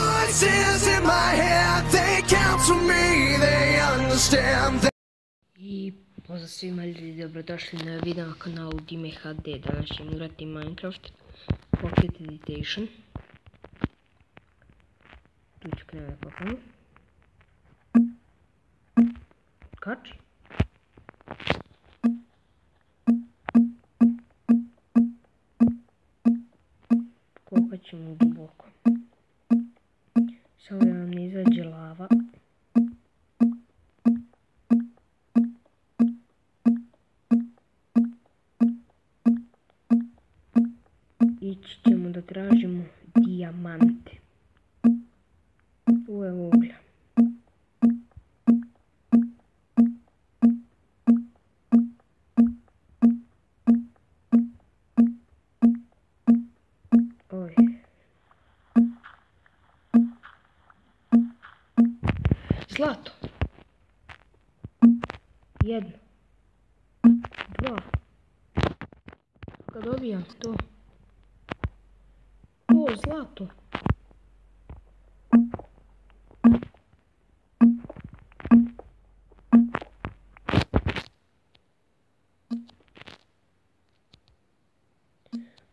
voices in my head, they counsel me, they understand. I pozdrav svima ljudi, dobrodošli na video na kanalu Dime HD. Danas ćemo igrati Minecraft Pocket Edition. Tu ću krenuti kopamo. Kači. Kopat ćemo duboko. Samo da nam ne izađe lava. Zlato. Jedno. Dva. Kad dobijam to. O, zlato.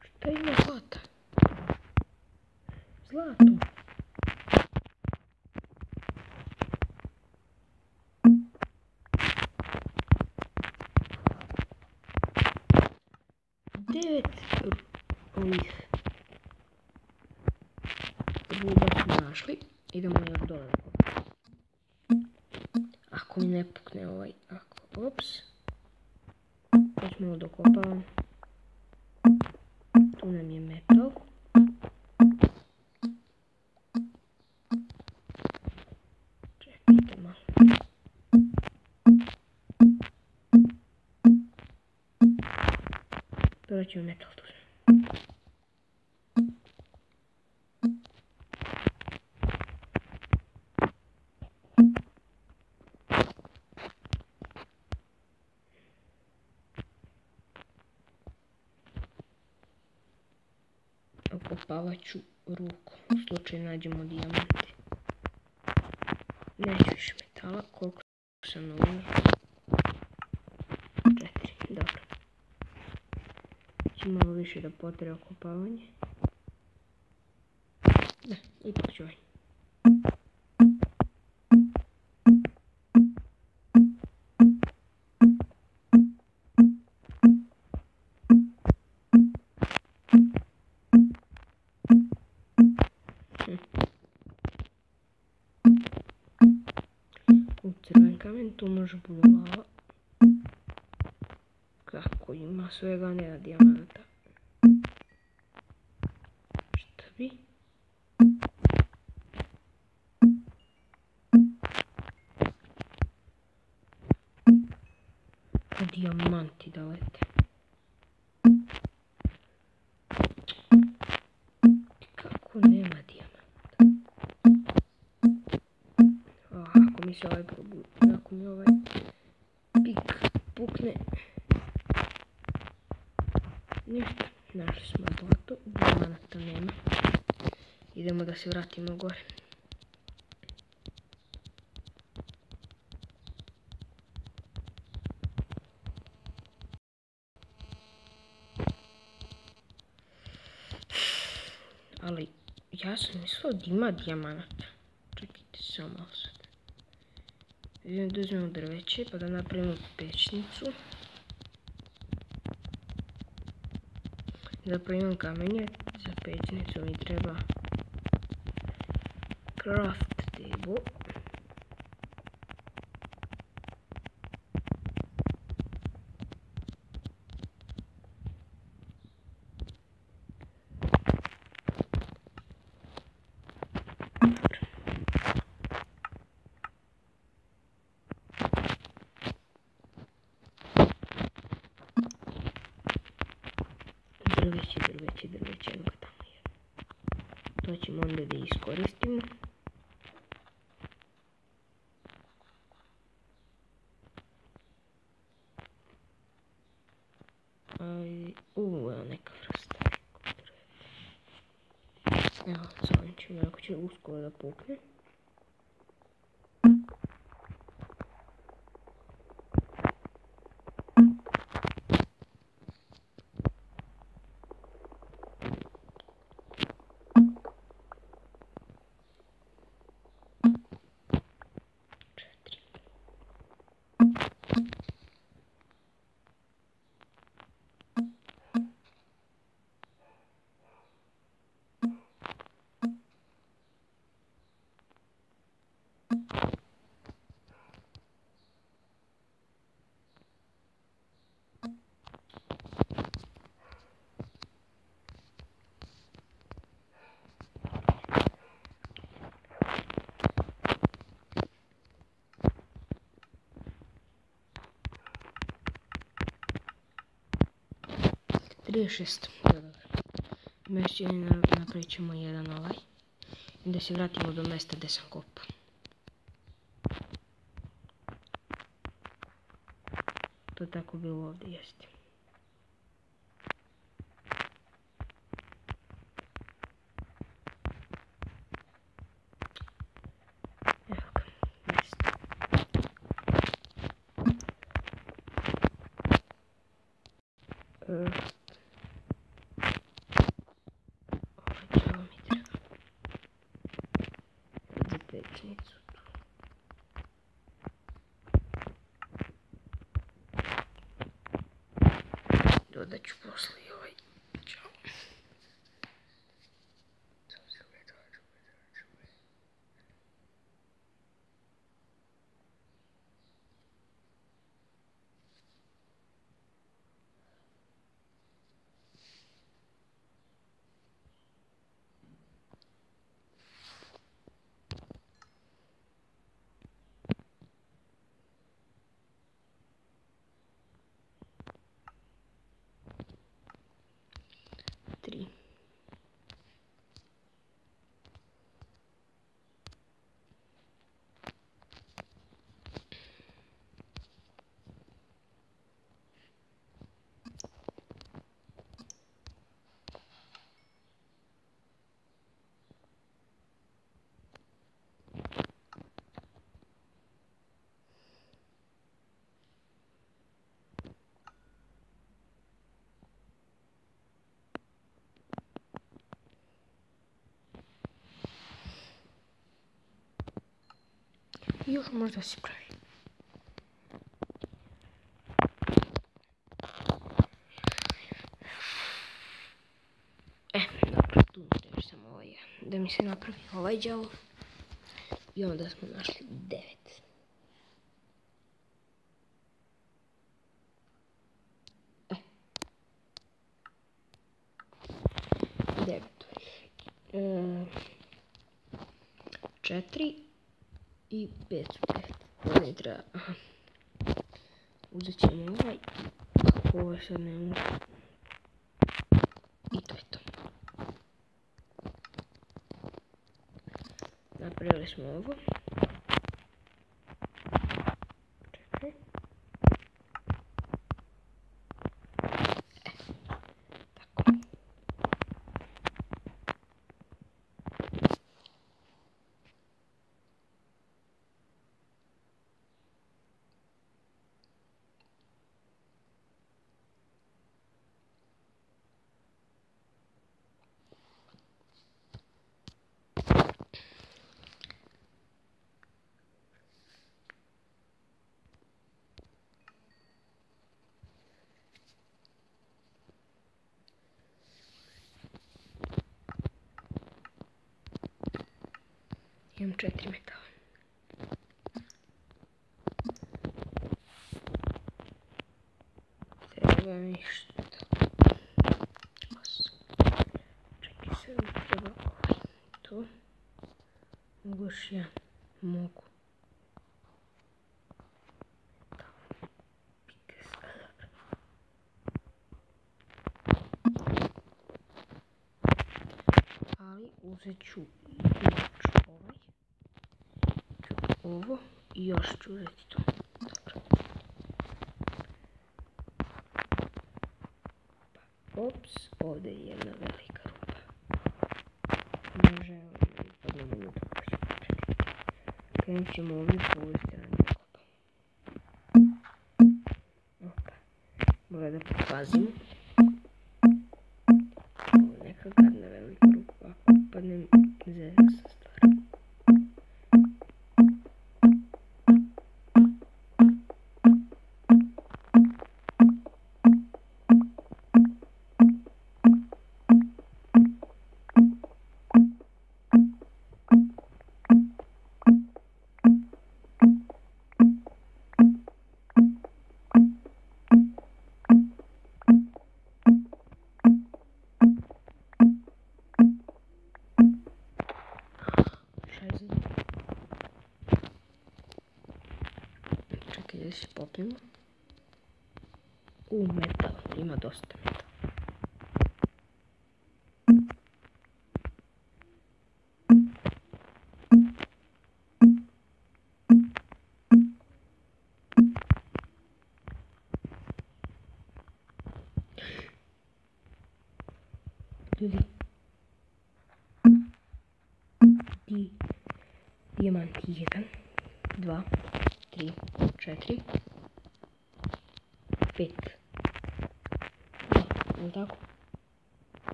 Šta ima zlata? Zlato. Devet r- ovih ruda smo našli. Idemo još dole. Ako mi ne pukne ovaj, ako, ops. Već malo dokopavam. Tu nam je metal. Čekajte malo. Dobro ćemo metal tu. Okopavat ću ruku, u slučaju nađemo dijamante. Neću više metala, koliko sam naučio. Četiri, dobro. Ću malo više da potre okopavanje. Da, ipak ću ovaj. Tu može bude lava. Kako ima svega nema dijamanta. Šta bi? Dijamanti da lete. Kako nema dijamanta? A, ako mi se ovaj probu... Ako mi ovaj pik pukne... Ništa, našli smo zlato, dijamanata nema. Idemo da se vratimo gore. Ali, ja sam mislio da ima dijamanata. Čekajte samo malo sad. Idemo da uzmemo drveće pa da napravimo pečnicu. Da primam kamenje za pečnicu mi treba craft table. Drveće, evo ga tamo je. To ćemo onda da iskoristimo. Ajde, u, evo neka vrsta. Evo, ćemo, ako će uskoro da pukne. 36. Dobro. Još napravit ćemo jedan ovaj. I da se vratimo do mjesta gdje sam kopao. To tako bilo ovdje, jeste. Like Bruce Lee. I možda si pravi. E, tu samo ovaj, da mi se napravi ovaj đavo. I onda smo našli devet. E. Devet. E, četiri i pet su pet. Ne treba. Uzet ćemo ovaj, ako ovaj sad ne može. I to je to. Napravili smo ovo. Imam četiri metala. Treba mi. Čekaj, mi treba. To. Mogu još jedan. Mogu. Uzet ovo i još ću reći to. Pa, ops, ovdje je jedna velika rupa. Ne mogu da upadnemo na. Krenut ćemo ovdje po ovoj strani. Opa. Mora da pokazimo. Popijemo. U, metal. Ima dosta metal. Ljudi. Di, dijamant 1, 2, 3, 4, 5. Da, jel tako?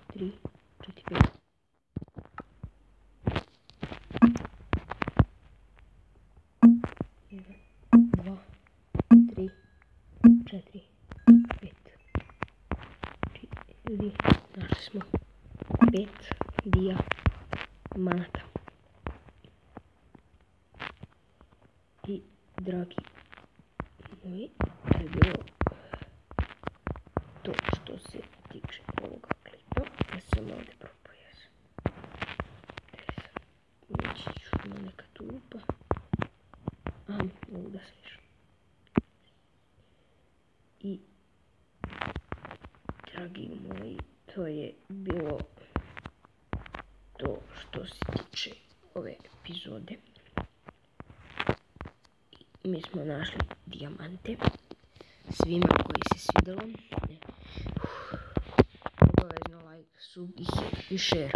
3, 4, 5. Jedan, dva, tri, četiri, pet. Či- Ljudi, našli smo pet dijamanata. I, dragi moji, to je bilo to što se tiče ovoga klipa. Sam ovdje sam? Neći ću ima neka tupa. Aha, mogu da slišam. I, dragi moji, to je bilo to što se tiče ove epizode. Mi smo našli dijamante. Svima koji se svidjelo. ne, uf, I, i share.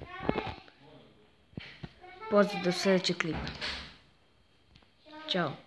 Pozdrav do sljedećeg klipa. Ćao.